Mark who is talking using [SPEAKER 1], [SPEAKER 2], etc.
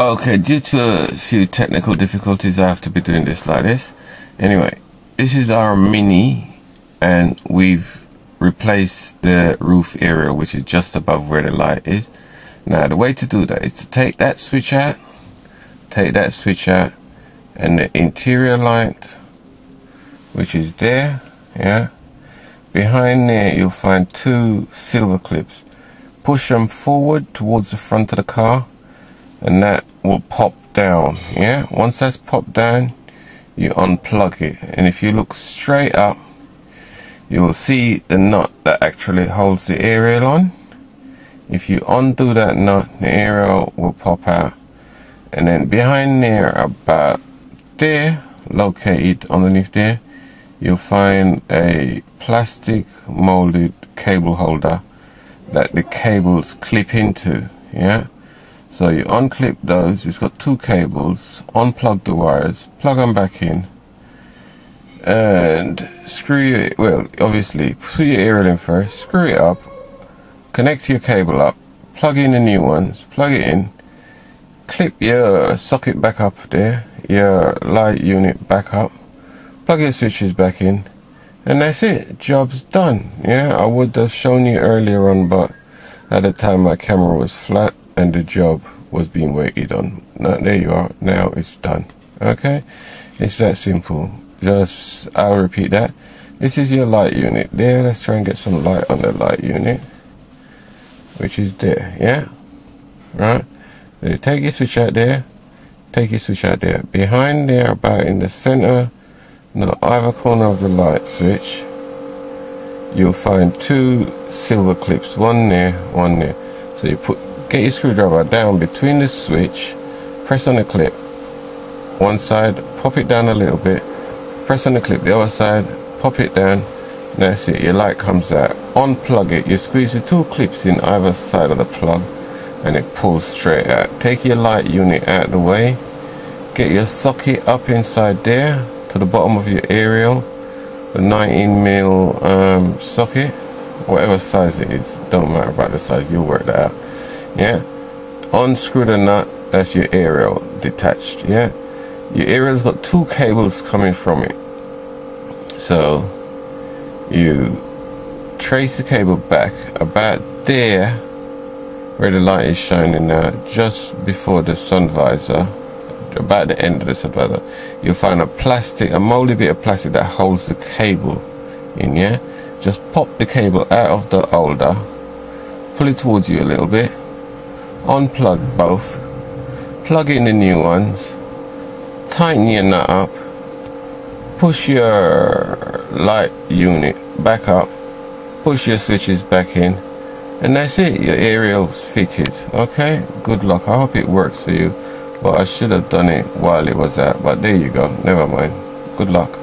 [SPEAKER 1] Okay, due to a few technical difficulties, I have to be doing this like this. Anyway, this is our Mini, and we've replaced the roof aerial, which is just above where the light is. Now, the way to do that is to take that switch out, take that switch out, and the interior light, which is there, yeah. Behind there, you'll find two silver clips. Push them forward towards the front of the car and that will pop down yeah? Once that's popped down you unplug it. And if you look straight up you will see the nut that actually holds the aerial on. If you undo that nut the aerial will pop out. And then behind there about there located underneath there you'll find a plastic molded cable holder that the cables clip into yeah so you unclip those, it's got two cables, unplug the wires, plug them back in, and screw it, well, obviously, put your aerial in first, screw it up, connect your cable up, plug in the new ones, plug it in, clip your socket back up there, your light unit back up, plug your switches back in, and that's it, job's done. Yeah, I would have shown you earlier on, but at the time my camera was flat and the job was being waited on. Now, there you are. Now it's done. Okay? It's that simple. Just, I'll repeat that. This is your light unit. There, let's try and get some light on the light unit. Which is there, yeah? Right? So take your switch out there. Take your switch out there. Behind there, about in the center, no, either corner of the light switch, you'll find two silver clips. One there, one there. So you put Get your screwdriver down between the switch, press on the clip. One side, pop it down a little bit, press on the clip, the other side, pop it down. That's it, your light comes out. Unplug it, you squeeze the two clips in either side of the plug and it pulls straight out. Take your light unit out of the way, get your socket up inside there to the bottom of your aerial, the 19 mil um, socket, whatever size it is, don't matter about the size, you'll work that out yeah. Unscrew the nut that's your aerial detached yeah? Your aerial's got two cables coming from it. So you trace the cable back about there where the light is shining now just before the sun visor about the end of the sun visor you'll find a plastic a moldy bit of plastic that holds the cable in yeah? Just pop the cable out of the holder pull it towards you a little bit unplug both, plug in the new ones, tighten your nut up, push your light unit back up, push your switches back in, and that's it, your aerial's fitted. Okay, good luck. I hope it works for you, but I should have done it while it was out, but there you go, never mind. Good luck.